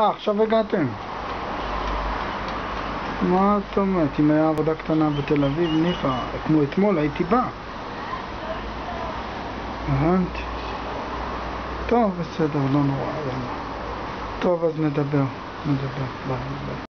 אה, עכשיו הגעתם. מה זאת אומרת? אם היה עבודה קטנה בתל אביב, ניחא, כמו אתמול, הייתי בא. הבנתי. טוב, בסדר, לא נורא, יאללה. טוב, אז נדבר. נדבר. ביי, ביי.